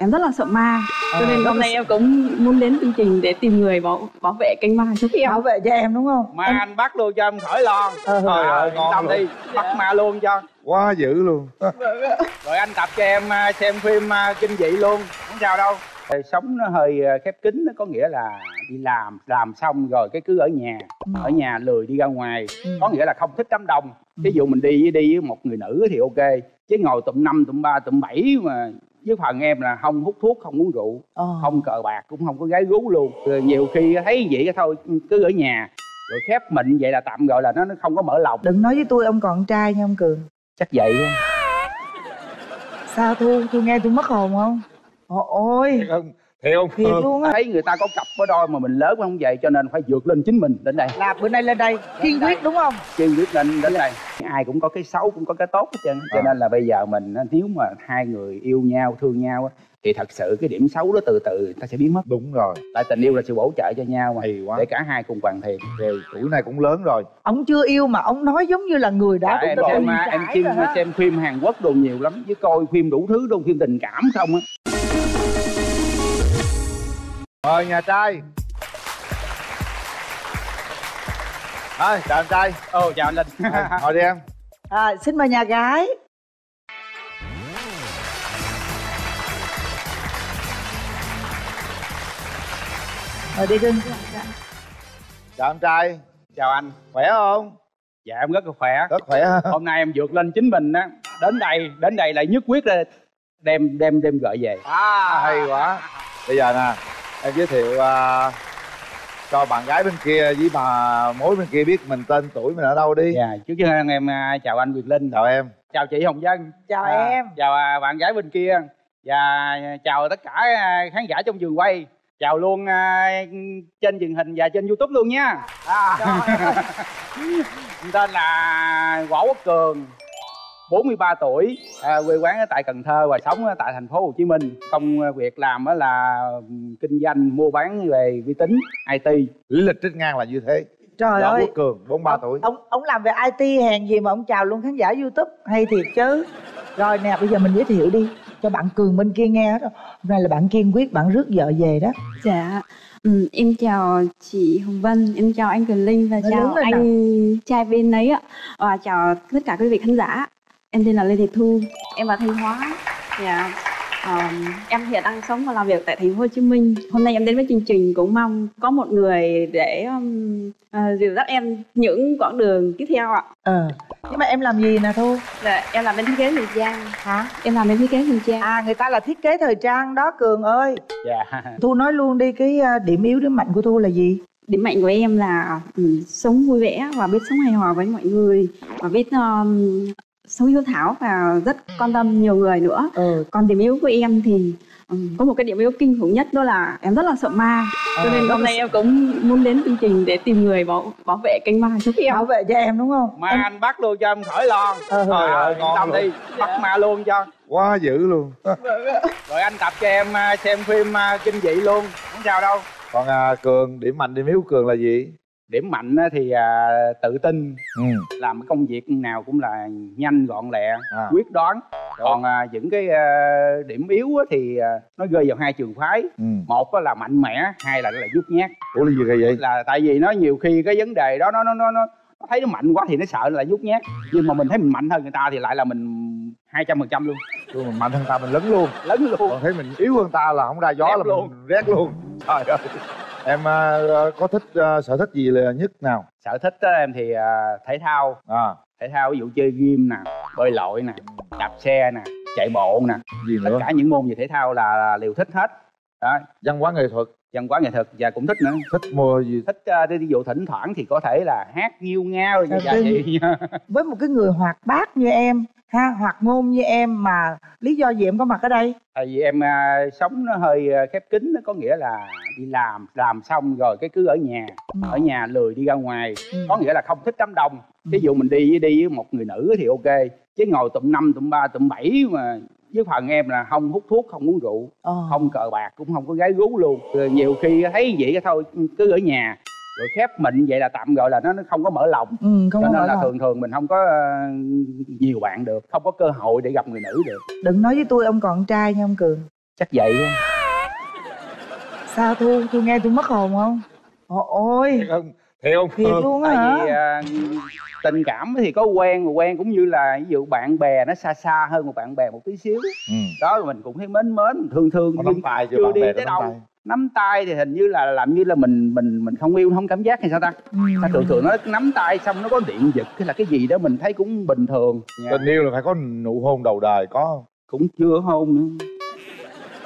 em rất là sợ ma cho nên hôm nay em cũng muốn đến chương trình để tìm người bảo bảo vệ kênh ma giúp em. Bảo vệ cho em đúng không? Ma anh bắt luôn cho em khỏi lo Ờ. trời ơi Ờ, ngon tâm luôn. đi bắt ma luôn cho. Quá dữ luôn. Rồi anh tập cho em à, xem phim à, kinh dị luôn không sao đâu. Đời sống nó hơi à, khép kín nó có nghĩa là đi làm làm xong rồi cái cứ ở nhà ở nhà lười đi ra ngoài. Ừ. có nghĩa là không thích đám đông. Ví dụ mình đi với đi với một người nữ thì ok chứ ngồi tụm năm tụm ba tụm bảy mà với phần em là không hút thuốc không uống rượu Ờ. không cờ bạc cũng không có gái gú luôn. Rồi nhiều khi thấy vậy cái thôi cứ ở nhà. Rồi khép mịn vậy là tạm gọi là nó nó không có mở lòng. Đừng nói với tôi ông còn trai nha ông cường. Chắc vậy luôn. Sao thu thu nghe tôi mất hồn không? Ồ, ôi. Không thiệt không? Thiệt luôn á. Thấy người ta có cặp có đôi mà mình lớn không vậy cho nên phải vượt lên chính mình đến đây. Là bữa nay lên đây kiên quyết đúng không? Kiên quyết lên đến đây. Ai cũng có cái xấu cũng có cái tốt hết trơn cho À. nên là bây giờ mình nếu mà hai người yêu nhau thương nhau á, thì thật sự cái điểm xấu đó từ từ ta sẽ biến mất. Đúng rồi. Tại tình yêu là sự bổ trợ cho nhau mà. Hay quá. Để cả hai cùng hoàn thiện. Rồi tuổi này cũng lớn rồi. Ông chưa yêu mà ông nói giống như là người đã em cũng xem em xem xem phim Hàn Quốc đồ nhiều lắm với coi phim đủ thứ đâu phim tình cảm không á mời nhà trai. Thôi chào anh trai. Ồ chào anh Linh. Ngồi- ngồi đi em. À, xin mời nhà gái. Rồi đi cưng chào anh trai. Chào anh. Khỏe không? Dạ em rất là khỏe. Rất khỏe hôm nay em vượt lên chính mình á. Đến đây đến đây lại nhất quyết là đem đem đem gợi về. À hay quá. Bây giờ nè em giới thiệu à, cho bạn gái bên kia với bà mối bên kia biết mình tên tuổi mình ở đâu đi. Dạ trước tiên em à, chào anh Việt Linh. Chào em. Chào chị Hồng Vân. Chào À, em. chào à, bạn gái bên kia. Và chào tất cả khán giả trong vườn quay. Chào luôn trên truyền hình và trên youtube luôn nha. À. tên là võ quốc cường 43 tuổi à, quê quán ở tại Cần Thơ và sống ở tại thành phố Hồ Chí Minh. Công việc làm á là kinh doanh mua bán về vi tính IT lý lịch trích ngang là như thế. Trời võ ơi. Quốc cường 43 ông, tuổi. ông ông làm về IT hèn gì mà ông chào luôn khán giả YouTube. Hay thiệt chứ. Rồi nè bây giờ mình giới thiệu đi cho bạn cường bên kia nghe đó. Hôm nay là bạn kiên quyết bạn rước vợ về đó. Dạ. Ừ, em chào chị Hồng Vân em chào anh Quyền Linh và Nói chào anh trai bên ấy ạ. Và chào tất cả quý vị khán giả em tên là Lê Thị Thu em vào Thanh Hóa dạ Ờm, em hiện đang sống và làm việc tại thành phố Hồ Chí Minh. Hôm nay em đến với chương trình cũng mong có một người để um, uh, dìu dắt em những quãng đường tiếp theo ạ. ờ nhưng mà em làm gì nè thu Dạ, em làm bên thiết kế thời trang. hả Em làm bên thiết kế thời trang. à người ta là thiết kế thời trang đó cường ơi dạ thu nói luôn đi cái à, điểm yếu điểm mạnh của thu là gì Điểm mạnh của em là um, sống vui vẻ và biết sống hài hòa với mọi người và biết um, sống hiếu thảo và rất quan tâm nhiều người nữa. ừ. Còn điểm yếu của em thì um, có một cái điểm yếu kinh khủng nhất đó là em rất là sợ ma. Cho Ờ, nên hôm nay em cũng muốn đến chương trình để tìm người bảo bảo vệ kênh ma giúp em. bảo vệ cho em đúng không? Ma anh bắt luôn cho em khỏi lo Ờ, trời ờ, ơi ngon tâm luôn. đi bắt ma luôn cho. Quá dữ luôn. Rồi anh tập cho em à, xem phim à, kinh dị luôn. Không sao đâu. Còn à, cường điểm mạnh điểm yếu của cường là gì điểm mạnh á thì à, tự tin. Ừ. Làm cái công việc nào cũng là nhanh gọn lẹ À. quyết đoán. Còn à, những cái à, điểm yếu á thì à, nó rơi vào hai trường phái. Ừ. Một á là mạnh mẽ hai là là nhút nhát. Ủa là gì vậy? Là tại vì nó nhiều khi cái vấn đề đó nó nó nó nó nó thấy nó mạnh quá thì nó sợ là nhút nhát. Nhưng mà mình thấy mình mạnh hơn người ta thì lại là mình hai trăm phần trăm luôn. Cường mình mạnh hơn ta mình lớn luôn. Lớn luôn. Còn thấy mình yếu hơn ta là không ra gió Rét là luôn. mình rét luôn. Trời ơi em à, có thích à, sở thích gì là nhất nào? Sở thích á, em thì à, thể thao. À. Thể thao ví dụ chơi gym nè bơi lội nè đạp xe nè chạy bộ nè. Gì tất nữa cả những môn về thể thao là, là đều thích hết. Đó. Văn hóa nghệ thuật văn hóa nghệ thuật và cũng thích nữa thích mua gì thích uh, ví dụ thỉnh thoảng thì có thể là hát nghiêu ngao dạ vâng. chị với một cái người hoạt bát như em ha hoạt ngôn như em mà lý do gì em có mặt ở đây tại vì em à, sống nó hơi à, khép kín nó có nghĩa là đi làm làm xong rồi cái cứ ở nhà Ừ. ở nhà lười đi ra ngoài Ừ. có nghĩa là không thích đám đông Ừ. ví dụ mình đi với đi với một người nữ thì ok chứ ngồi tụm năm tụm ba tụm bảy mà với phần em là không hút thuốc không uống rượu ờ. không cờ bạc cũng không có gái gú luôn. Rồi nhiều khi thấy vậy cái thôi cứ ở nhà. Rồi khép mịn vậy là tạm gọi là nó nó không có mở lòng. Ừ, không cho nên là lòng. thường thường mình không có ờ, nhiều bạn được không có cơ hội để gặp người nữ được. Đừng nói với tôi ông còn trai nha ông cường. Chắc vậy á sao thu thu nghe tôi mất hồn không? Ồ, ôi. Thiệt không thiệt không thiệt luôn á hả? vì à, tình cảm thì có quen mà quen cũng như là ví dụ bạn bè nó xa xa hơn một bạn bè một tí xíu. Ừ. đó là mình cũng thấy mến mến thương thương có nhưng nắm tay chưa đi bè tới đâu. tay? Nắm tay thì hình như là làm như là mình mình mình không yêu không cảm giác hay sao ta? Ừ. ta thường thường nó nắm tay xong nó có điện giật hay là cái gì đó mình thấy cũng bình thường. Tình yêu là phải có nụ hôn đầu đời có không? Cũng chưa hôn nữa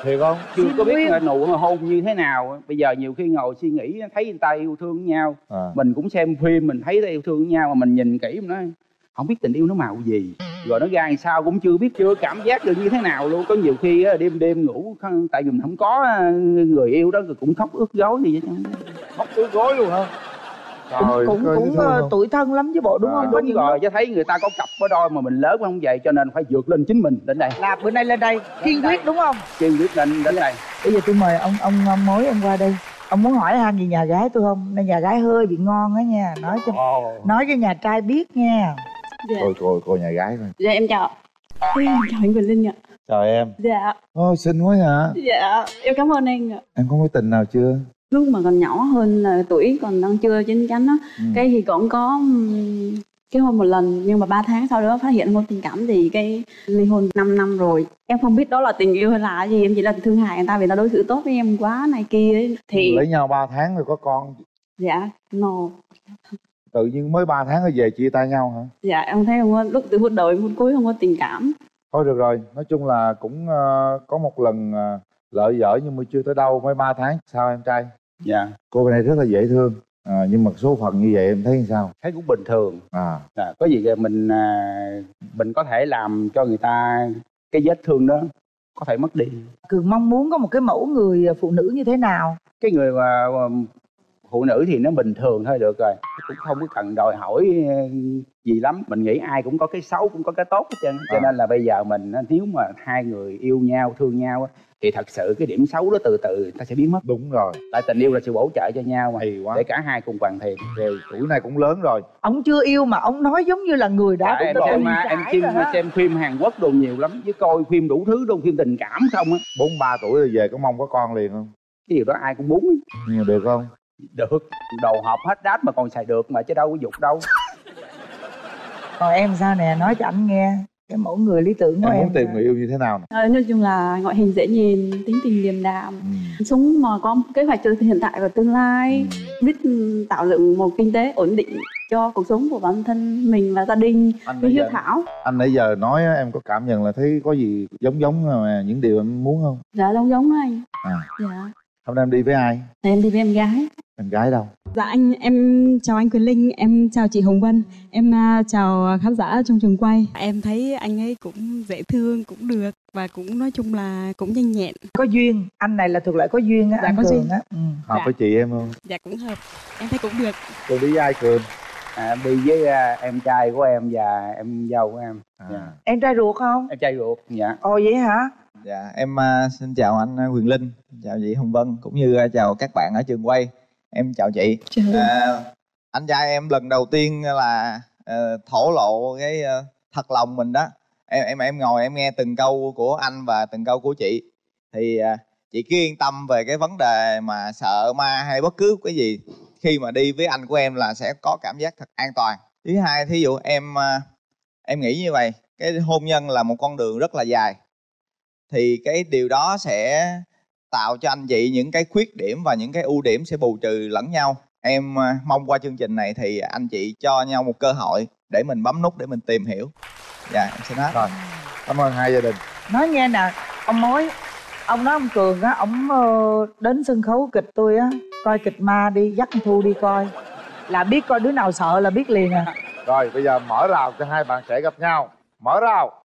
thiệt không chưa có biết Nguyên. nụ hôn như thế nào. Bây giờ nhiều khi ngồi suy nghĩ thấy người ta yêu thương nhau. À. mình cũng xem phim mình thấy ta yêu thương nhau mà mình nhìn kỹ mình nói không biết tình yêu nó màu gì. Rồi nó ra làm sao cũng chưa biết chưa cảm giác được như thế nào luôn. Có nhiều khi á, đêm đêm ngủ tại vì mình không có à, người yêu đó rồi cũng khóc ướt gối gì vậy khóc ướt gối luôn hả Trời cũng, ơi, cũng ờ, tuổi thân lắm chứ bộ đúng À. không? có đúng những rồi cho thấy người ta có cặp có đôi mà mình lớn không vậy cho nên phải vượt lên chính mình đến đây. Là bữa nay lên đây kiên quyết đúng không? Kiên quyết lên đến đây. Bây giờ tôi mời ông ông, ông mối ông qua đây. Ông muốn hỏi han gì nhà gái tôi không? Nên nhà gái hơi bị ngon á nha nói cho Ồ. nói cho nhà trai biết nha. Dạ. Coi coi coi nhà gái coi. Dạ em chào Ui, em chào anh Quỳnh Linh ạ. Chào em. Dạ. Ôi xinh quá hả dạ em cảm ơn anh ạ. Em có mối tình nào chưa lúc mà còn nhỏ hơn là tuổi còn đang chưa chín chắn á. Ừ. cái thì cũng có kết hôn một lần nhưng mà 3 tháng sau đó phát hiện mối tình cảm thì cái ly hôn 5 năm rồi. Em không biết đó là tình yêu hay là cái gì em chỉ là thương hại người ta vì nó đối xử tốt với em quá này kia ấy. thì lấy nhau 3 tháng rồi có con. Dạ no. Tự nhiên mới 3 tháng rồi về chia tay nhau hả? Dạ em thấy không có lúc từ phút đầu đến phút cuối không có tình cảm. Thôi được rồi nói chung là cũng ờ, có một lần ờ, lợi dở nhưng mà chưa tới đâu mới 3 tháng sao em trai dạ. Cô bên này rất là dễ thương. À, nhưng mà số phận như vậy em thấy như sao? Thấy cũng bình thường. À. À, có gì kìa, mình à, mình có thể làm cho người ta cái vết thương đó có thể mất đi. Cường mong muốn có một cái mẫu người phụ nữ như thế nào? Cái người mà, mà phụ nữ thì nó bình thường thôi được rồi. Cũng không có cần đòi hỏi ờ, gì lắm. Mình nghĩ ai cũng có cái xấu cũng có cái tốt hết trơn cho À. nên là bây giờ mình nếu mà hai người yêu nhau thương nhau á, thì thật sự cái điểm xấu đó từ từ ta sẽ biến mất. Đúng rồi. Tại tình yêu là sự bổ trợ cho nhau mà. Hay quá. Để cả hai cùng hoàn thiện. Rồi tuổi này cũng lớn rồi. Ông chưa yêu mà ông nói giống như là người đã Tại em em trải xem, xem phim Hàn Quốc đồ nhiều lắm với coi phim đủ thứ luôn phim tình cảm không á. Bốn ba tuổi rồi về có mong có con liền không? Cái điều đó ai cũng muốn. Nhưng mà được không? Được. Đồ hộp hết đát mà còn xài được mà chứ đâu có dục đâu. Còn em sao nè? Nói cho anh nghe cái mẫu người lý tưởng của em em, muốn tìm người yêu như thế nào Ờ, nói chung là ngoại hình dễ nhìn tính tình điềm đạm. Ừ. sống mà có kế hoạch cho hiện tại và tương lai Ừ. biết tạo dựng một kinh tế ổn định cho cuộc sống của bản thân mình và gia đình. Anh với hiếu giờ thảo. anh nãy giờ nói em có cảm nhận là thấy có gì giống giống những điều em muốn không? Dạ giống giống anh. À. Dạ hôm nay em đi với ai em đi với em gái em gái đâu Dạ anh, em chào anh Quyền Linh, em chào chị Hồng Vân, em à, chào khán giả trong trường quay. Em thấy anh ấy cũng dễ thương, cũng được và cũng nói chung là cũng nhanh nhẹn. có duyên anh này là thuộc loại có duyên á Dạ, anh có cường duyên. á ừ. hợp Dạ. với chị em không Dạ cũng hợp, em thấy cũng được. tôi đi với ai cường à, em đi với à, em trai của em và em dâu của em à. Dạ. em trai ruột không em trai ruột dạ ồ vậy hả Dạ, em à, xin chào anh à, Quyền Linh, chào chị Hồng Vân cũng như à, chào các bạn ở trường quay. Em chào chị. À, anh trai em lần đầu tiên là ờ, thổ lộ cái ờ, thật lòng mình đó. Em em em ngồi em nghe từng câu của anh và từng câu của chị thì à, chị cứ yên tâm về cái vấn đề mà sợ ma hay bất cứ cái gì khi mà đi với anh của em là sẽ có cảm giác thật an toàn. Thứ hai thí dụ em em nghĩ như vậy, cái hôn nhân là một con đường rất là dài thì cái điều đó sẽ tạo cho anh chị những cái khuyết điểm và những cái ưu điểm sẽ bù trừ lẫn nhau. Em à, mong qua chương trình này thì anh chị cho nhau một cơ hội để mình bấm nút để mình tìm hiểu. Dạ em xin hết. Rồi cảm ơn hai gia đình. Nói nghe nè ông mối ông nói ông cường á ông ờ, đến sân khấu kịch tôi á coi kịch ma đi dắt anh thu đi coi. Là biết coi đứa nào sợ là biết liền à. Rồi bây giờ mở rào cho hai bạn trẻ gặp nhau. Mở rào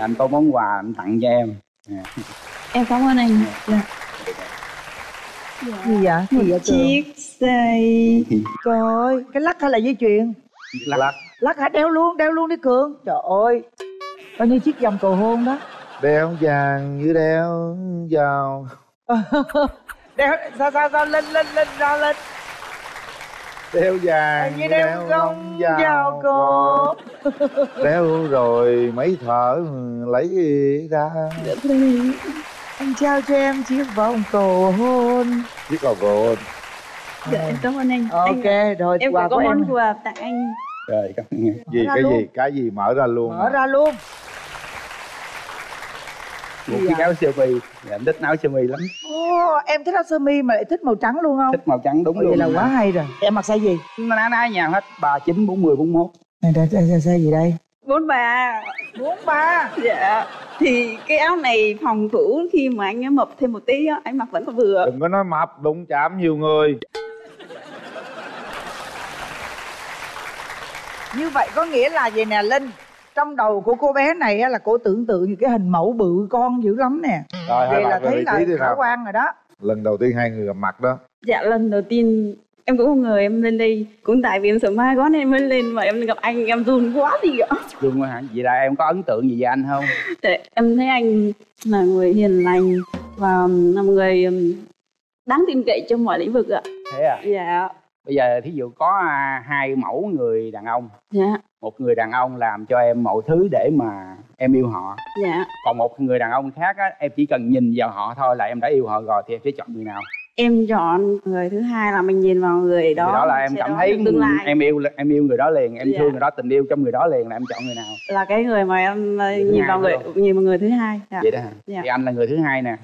anh có món quà anh tặng cho em. Em cảm ơn anh. Dạ. gì vậy? Gì vậy chiếc dây trời ơi cái lắc hay là dây chuyền? Lắc. Lắc. Hả? Đeo luôn đeo luôn đi cường. Trời ơi. Coi như chiếc vòng cầu hôn đó? Đeo vàng như đeo vào đeo sao sao sao? Lên lên lên ra lên đeo vàng như đeo công vào cổ đeo rồi mấy thở lấy ra. Anh trao cho em chiếc vòng cầu hôn chiếc cầu hôn dạ em cảm ơn anh. Ok anh, rồi em quà có món quà tặng anh. Rồi gì cái gì? cái gì mở ra luôn? Mở ra luôn một Gì chiếc ạ? áo sơ mi. Dạ, em thích áo sơ mi lắm. Ồ, em thích áo sơ mi mà lại thích màu trắng luôn không? Thích màu trắng đúng Ồ, luôn vậy là quá hay rồi. Em mặc size gì? Nó ná nhà hết ba chín bốn mươi bốn mốt. Này đây đây size gì đây? Bốn bà bốn ba. Dạ. Thì cái áo này phòng thủ khi mà anh ấy mập thêm một tí á anh mặc vẫn còn vừa. Đừng có nói mập đụng chạm nhiều người. Như vậy có nghĩa là vậy nè linh trong đầu của cô bé này á, là cô tưởng tượng những cái hình mẫu bự con dữ lắm nè. Rồi hai vậy là bạn về thấy vị là trí đi khả nào quan rồi đó. Lần đầu tiên hai người gặp mặt đó. Dạ lần đầu tiên em cũng không ngờ em lên đây. Cũng tại vì em sợ ma quá nên em mới lên mà em gặp anh em run quá đi ạ. Luôn hả? Vậy là em có ấn tượng gì về anh không? Tại em thấy anh là người hiền lành và là một người ừm, đáng tin cậy trong mọi lĩnh vực ạ. Thế à? Dạ bây giờ thí dụ có hai mẫu người đàn ông. Dạ. Một người đàn ông làm cho em mọi thứ để mà em yêu họ. Dạ. Còn một người đàn ông khác á em chỉ cần nhìn vào họ thôi là em đã yêu họ rồi thì em sẽ chọn người nào? Em chọn người thứ hai là mình nhìn vào người đó đó, đó là em cảm thấy tương lai. em yêu em yêu người đó liền em Dạ. thương người đó tình yêu trong người đó liền là em chọn người nào? Là cái người mà em ờ, Người nhìn vào người nhìn vào người thứ hai dạ. vậy đó hả? Dạ. thì anh là người thứ hai nè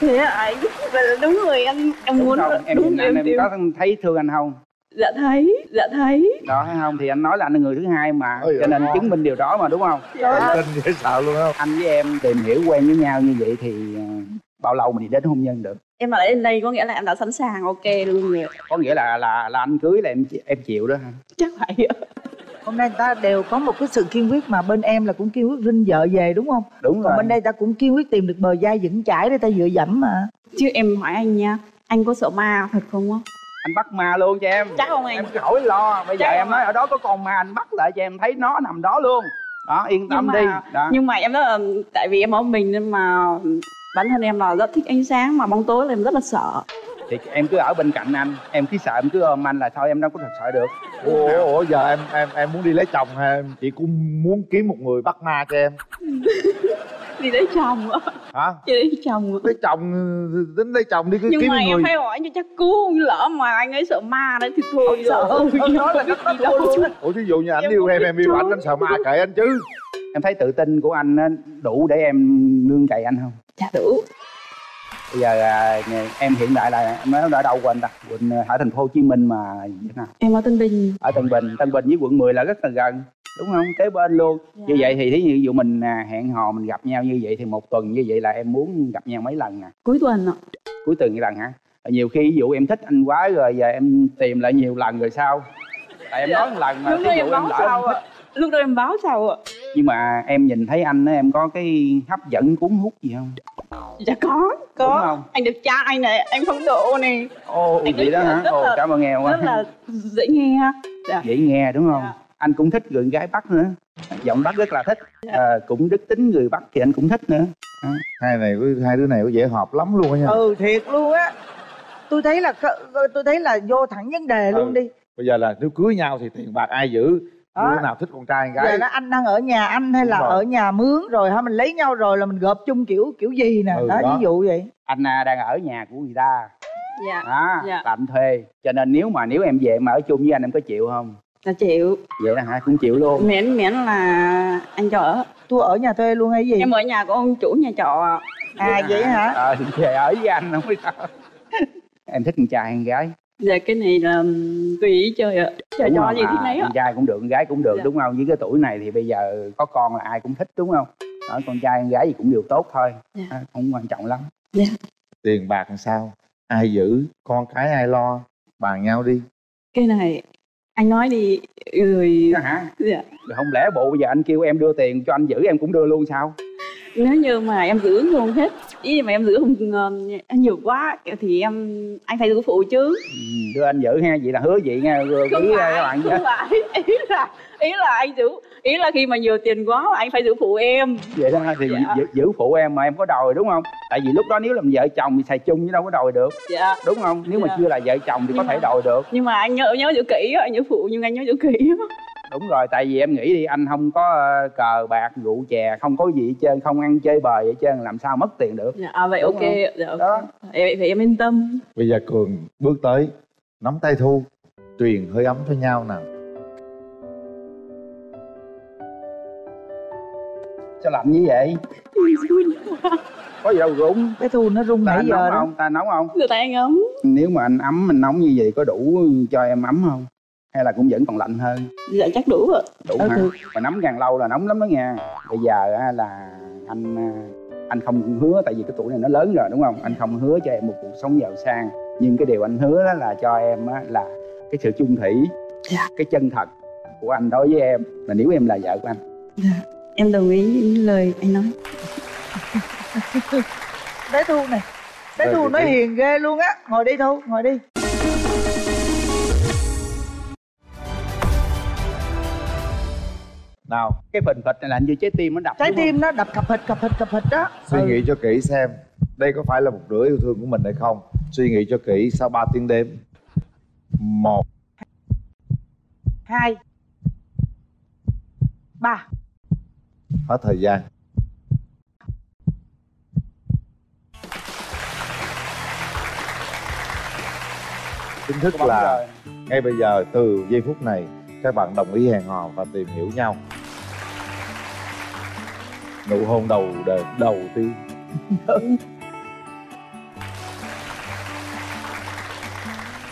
thế ấy vậy là đúng rồi em em đúng muốn không em đúng nhìn anh em tìm. có thấy thương anh không? Dạ thấy dạ thấy. Đó thấy không? Thì anh nói là anh là người thứ hai mà Ôi cho nên chứng minh điều đó mà đúng không? Dạ. tin dễ sợ luôn không? Anh với em tìm hiểu quen với nhau như vậy thì ờ, bao lâu mình đi đến hôn nhân được? Em mà đến đây có nghĩa là em đã sẵn sàng ok luôn rồi. Có nghĩa là là là anh cưới là em em chịu đó hả? Chắc vậy. Hôm nay người ta đều có một cái sự kiên quyết mà bên em là cũng kiên quyết rinh vợ về đúng không? Đúng còn rồi. bên đây ta cũng kiên quyết tìm được bờ vai vững chãi để ta dựa dẫm mà. Chứ em hỏi anh nha anh có sợ ma thật không á? Anh bắt ma luôn cho em. Chắc không anh? Em khỏi lo. Bây giờ Chắc em không nói ở đó có con ma anh bắt lại cho em thấy nó nằm đó luôn. Đó yên tâm nhưng đi. Mà đó. nhưng mà em rất là tại vì em ở mình nên mà bản thân em là rất thích ánh sáng mà bóng tối là em rất là sợ thì em cứ ở bên cạnh anh em cứ sợ em cứ ôm anh là thôi em đâu có thật sợ được. Ủa, ủa, giờ em em em muốn đi lấy chồng hay em chỉ cũng muốn kiếm một người bắt ma cho em? Đi lấy chồng á? Hả? Đi lấy chồng. Lấy chồng tính lấy chồng đi cứ nhưng kiếm mà một em người. phải hỏi cho chắc cứu lỡ mà anh ấy sợ ma đấy thì thôi sợ rồi. hơn nói là Không nó gì đâu. ủa thí dụ như anh Em yêu không em em yêu anh anh sợ ma kệ anh chứ. Em thấy tự tin của anh á, đủ để em nương cậy anh không? Dạ đủ bây giờ à, em hiện tại là em nói ở đâu quên ta? Quỳnh ở thành phố hồ chí minh mà vậy nào em ở tân bình. Ở tân bình tân bình với quận 10 là rất là gần đúng không? Kế bên luôn. Dạ. như vậy thì thí ví dụ mình à, hẹn hò mình gặp nhau như vậy thì một tuần như vậy là em muốn gặp nhau mấy lần nè? Cuối tuần ạ. Cuối tuần như lần hả? Nhiều khi ví dụ em thích anh quá rồi giờ em tìm lại nhiều lần rồi sao? Tại em Dạ. nói một lần mà lúc đó em báo em ạ? lúc đó em báo sau ạ? Nhưng mà em nhìn thấy anh á em có cái hấp dẫn cuốn hút gì không? Dạ có có. Không? Anh được cha anh này anh phong độ này. Ô Anh vậy đó hả? ồ cảm ơn em quá. rất là dễ nghe dạ. Dễ nghe đúng không? Dạ. anh cũng thích người gái bắc nữa. Giọng bắc rất là thích. Dạ. à, cũng đức tính người bắc thì anh cũng thích nữa. Hai này hai đứa này có vẻ hợp lắm luôn á nha. Ừ thiệt luôn á. Tôi thấy là tôi thấy là vô thẳng vấn đề luôn Ừ. đi. Bây giờ là nếu cưới nhau thì tiền bạc ai giữ. Đứa nào thích con trai con giờ gái là anh đang ở nhà anh hay là Đúng rồi. ở nhà mướn rồi hả? Mình lấy nhau rồi là mình gộp chung kiểu kiểu gì nè? Ừ, đó, đó. ví dụ vậy. Anh à, đang ở nhà của người ta. Dạ đó Dạ. tạm thuê. Cho nên nếu mà nếu em về mà ở chung với anh em có chịu không? Là chịu. Vậy đó hả? Cũng chịu luôn. Miễn miễn là anh cho ở. Tôi ở nhà thuê luôn hay gì? Em ở nhà của ông chủ nhà trọ. À vậy hả? Ờ thì về ở với anh không biết sao. Em thích con trai hay con gái dạ cái này là tùy ý chơi ạ. Đúng cho không? gì À, nấy ạ con trai cũng được con gái cũng được Dạ. đúng không? Với cái tuổi này thì bây giờ có con là ai cũng thích đúng không? Đó, con trai con gái gì cũng đều tốt thôi. Dạ. à, không quan trọng lắm. Tiền bạc làm sao? Ai giữ? Con cái ai lo? Bàn nhau đi. Cái này anh nói đi người Đó hả? Dạ. Rồi không lẽ bộ bây giờ anh kêu em đưa tiền cho anh giữ em cũng đưa luôn sao? Nếu như mà em giữ luôn hết ý mà em giữ không ờ, nhiều quá thì em anh phải giữ phụ chứ. Ừ, đưa anh giữ ha vậy là hứa vậy nha không ra phải các bạn không phải. Ý là ý là anh giữ ý là khi mà nhiều tiền quá anh phải giữ phụ em. Vậy đó thì Dạ. giữ, giữ phụ em mà em có đòi đúng không? Tại vì lúc đó nếu làm vợ chồng thì xài chung chứ đâu có đòi được. Dạ. Đúng không? Nếu mà Dạ. chưa là vợ chồng thì có Nhưng thể mà- đòi được. nhưng mà anh nhớ nhớ giữ kỹ anh nhớ phụ nhưng anh nhớ giữ kỹ. Đúng rồi tại vì em nghĩ đi anh không có ờ, cờ bạc rượu chè không có gì hết trơn không ăn chơi bời vậy trơn làm sao mất tiền được. Dạ à, vậy Đúng ok không? dạ, ok. đó. Vậy thì em yên tâm. Bây giờ cường bước tới nắm tay thu truyền hơi ấm cho nhau nào sao lạnh như vậy? Có gì đâu rụng cái thu nó rung nãy nóng giờ đó. không? Ta nóng không? Người ta anh ấm. Nếu mà anh ấm mình nóng như vậy có đủ cho em ấm không hay là cũng vẫn còn lạnh hơn? Dạ chắc đủ rồi đủ Ừ, hả thì- mà nắm càng lâu là nóng lắm đó nha. Bây giờ á, là anh à, anh không hứa tại vì cái tuổi này nó lớn rồi đúng không? Anh không hứa cho em một cuộc sống giàu sang. Nhưng cái điều anh hứa đó là cho em á, là cái sự chung thủy Dạ. cái chân thật của anh đối với em. Là nếu em là vợ của anh. Em đồng ý những lời anh nói. Bé thu này. Bé thu thì nó cái- hiền ghê luôn á. Ngồi đi thu ngồi đi nào cái phình phịch này là như trái tim nó đập trái tim nó đập cặp hịch cặp hịch cặp hịch đó. Suy Ừ. nghĩ cho kỹ xem đây có phải là một nửa yêu thương của mình hay không? Suy nghĩ cho kỹ sau 3 tiếng đếm. Một. Hai. Ba. Hết thời gian. Chính thức là rồi. ngay bây giờ từ giây phút này các bạn đồng ý hẹn hò và tìm hiểu nhau nụ hôn đầu đời đầu tiên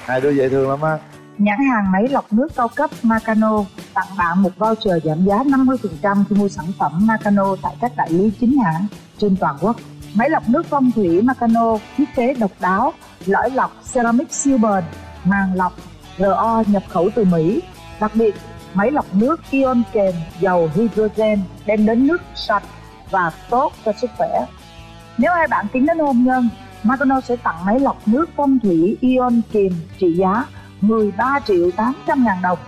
hai đứa dễ thương lắm á Nhãn hàng máy lọc nước cao cấp Macano tặng bạn một voucher giảm giá 50% khi mua sản phẩm Macano tại các đại lý chính hãng trên toàn quốc. Máy lọc nước phong thủy Macano thiết kế độc đáo, lõi lọc ceramic siêu bền, màng lọc RO nhập khẩu từ Mỹ. Đặc biệt, máy lọc nước ion kèm dầu hydrogen đem đến nước sạch và tốt cho sức khỏe. Nếu hai bạn tiến đến hôn nhân, Nakano sẽ tặng máy lọc nước phong thủy ion kiềm trị giá 13 triệu 800 ngàn đồng.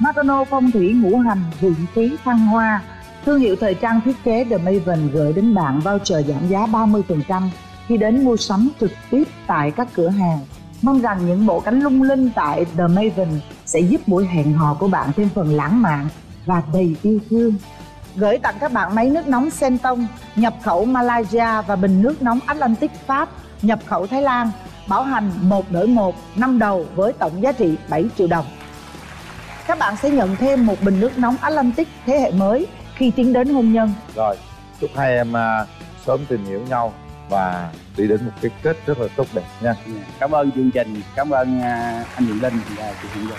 Nakano phong thủy ngũ hành vượng khí thăng hoa. Thương hiệu thời trang thiết kế The Maven gửi đến bạn voucher giảm giá 30% khi đến mua sắm trực tiếp tại các cửa hàng. Mong rằng những bộ cánh lung linh tại The Maven sẽ giúp buổi hẹn hò của bạn thêm phần lãng mạn và đầy yêu thương. Gửi tặng các bạn máy nước nóng Sentong nhập khẩu Malaysia và bình nước nóng Atlantic Pháp nhập khẩu Thái Lan bảo hành một đổi một năm đầu với tổng giá trị 7 triệu đồng. Các bạn sẽ nhận thêm một bình nước nóng Atlantic thế hệ mới khi tiến đến hôn nhân. rồi chúc hai em à, sớm tìm hiểu nhau và đi đến một cái kết rất là tốt đẹp nha cảm ơn chương trình cảm ơn à, anh Nguyễn Linh và chị Huyền Linh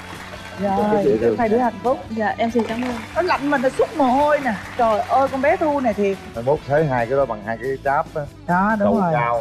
Rồi, thương. hai đứa hạnh phúc. dạ em xin cảm ơn Nó lạnh mình là xuất mồ hôi nè. Trời ơi con bé Thu này thiệt. mốt thấy hai cái đó bằng hai cái cháp á Đó đúng đầu rồi. cao